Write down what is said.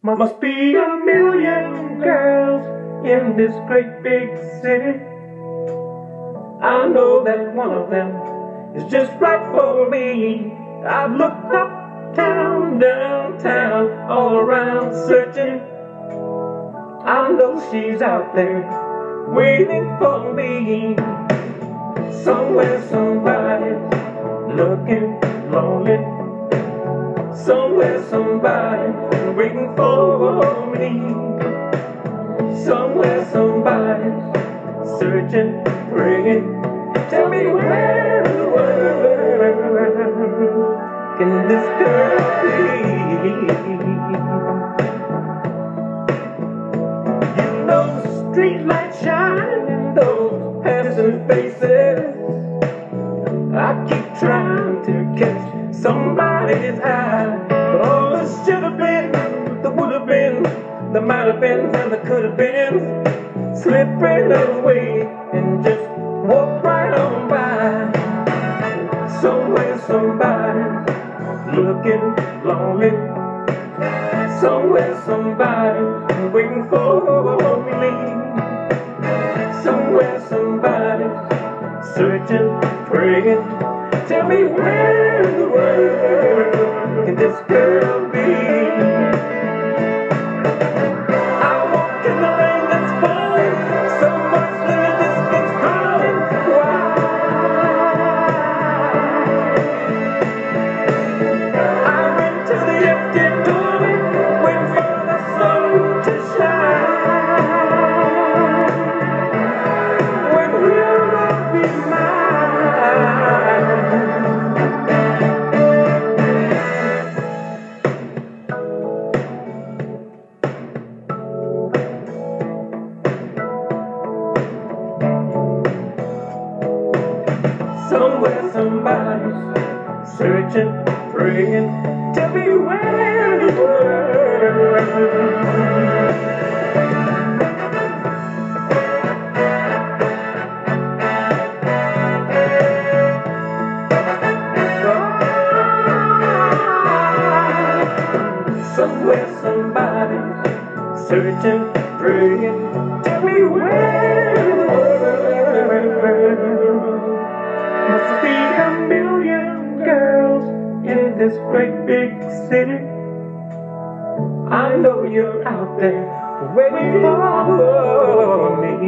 Must be a million girls in this great big city. I know that one of them is just right for me. I've looked uptown, downtown, all around searching. I know she's out there waiting for me. Somewhere somebody's looking lonely. Somewhere somebody waiting for me. Somewhere somebody searching, praying. Tell me where in the world can this girl be? You know the street lights shine in those passing faces. I keep trying to catch somebody's eye, but all this should have been, there would have been, there might have been, and there could have been, slipping away and just walk right on by. Somewhere somebody looking lonely. Somewhere somebody waiting for me. Somewhere somebody searching, praying. Tell me where in the world can this girl Somewhere somebody's searching, praying. Tell me where the world. Somewhere somebody's searching, praying. Tell me where this great big city. I know you're out there waiting for me.